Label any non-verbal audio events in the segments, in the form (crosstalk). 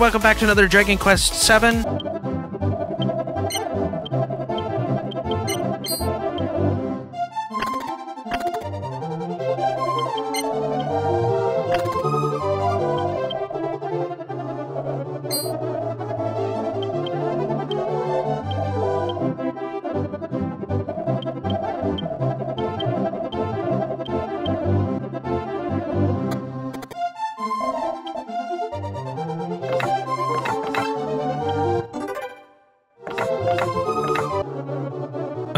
Welcome back to another Dragon Quest 7.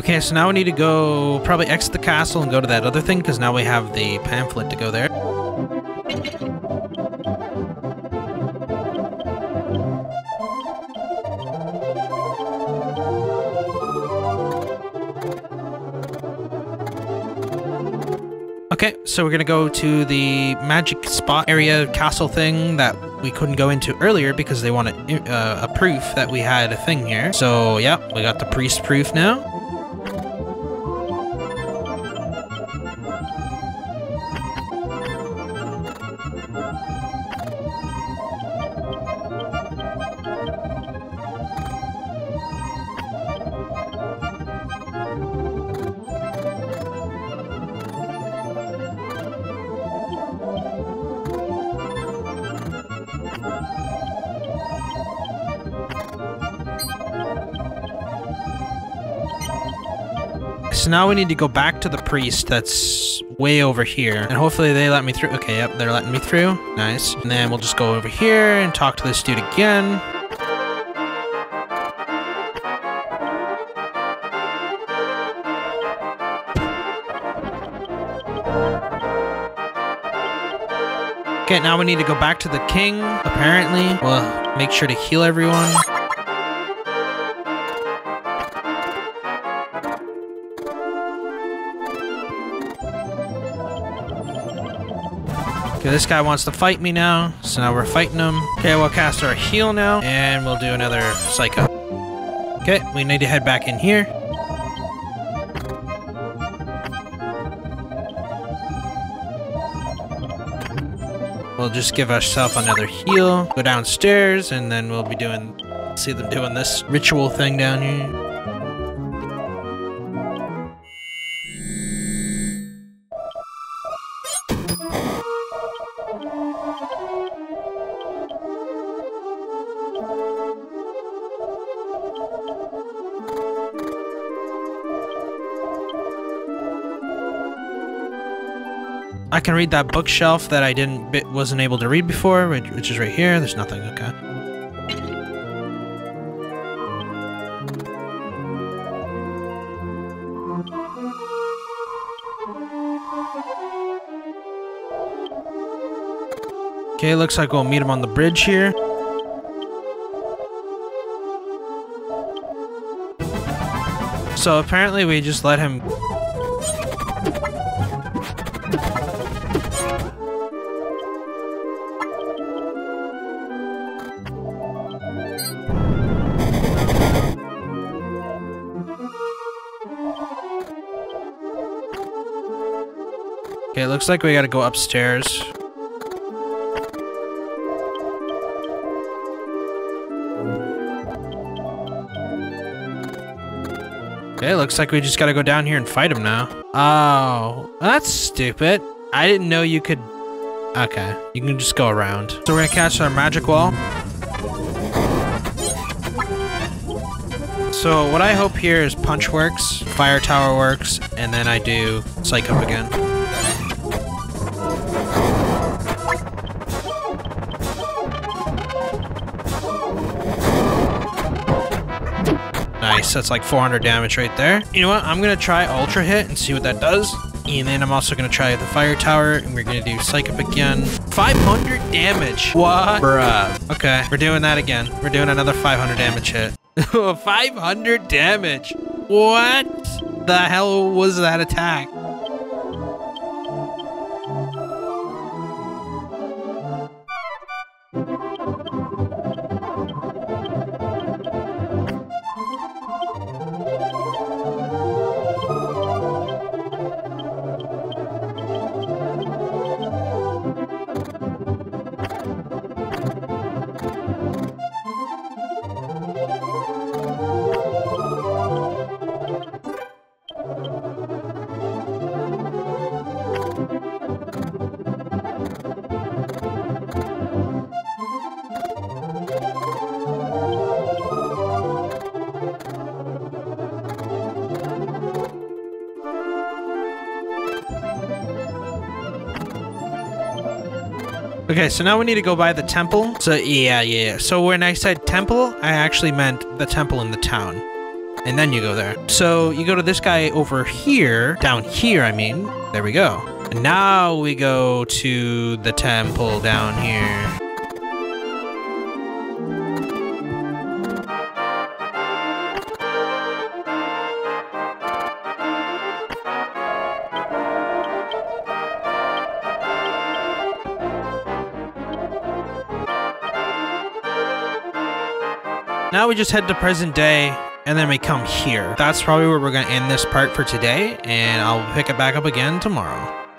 Okay, so now we need to go probably exit the castle and go to that other thing because now we have the pamphlet to go there. Okay, so we're gonna go to the magic spot area castle thing that we couldn't go into earlier because they wanted uh, a proof that we had a thing here. So, yeah, we got the priest proof now. So now we need to go back to the priest that's way over here. And hopefully they let me through. Okay, yep, they're letting me through. Nice. And then we'll just go over here and talk to this dude again. Okay, now we need to go back to the king, apparently. We'll make sure to heal everyone. Okay, this guy wants to fight me now, so now we're fighting him. Okay, we'll cast our heal now, and we'll do another Psych Up. Okay, we need to head back in here. We'll just give ourselves another heal, go downstairs, and then we'll be doing, see them doing this ritual thing down here. I can read that bookshelf that I didn't wasn't able to read before, which is right here. There's nothing. Okay. Okay, looks like we'll meet him on the bridge here. So apparently we just let him Okay, looks like we gotta go upstairs. Okay, looks like we just gotta go down here and fight him now. Oh, that's stupid. I didn't know you could... Okay, you can just go around. So we're gonna catch our magic wall. So what I hope here is punch works, fire tower works, and then I do psych up again. Nice, that's like 400 damage right there. You know what, I'm gonna try Ultra Hit and see what that does. And then I'm also gonna try the Fire Tower, and we're gonna do Psych Up again. 500 damage! What? Bruh. Okay, we're doing that again. We're doing another 500 damage hit. (laughs) 500 damage! What the hell was that attack? Okay, so now we need to go by the temple. So yeah, yeah. So when I said temple, I actually meant the temple in the town. And then you go there. So you go to this guy over here, down here, I mean. There we go. And now we go to the temple down here. Now we just head to present day and then we come here. That's probably where we're going to end this part for today and I'll pick it back up again tomorrow.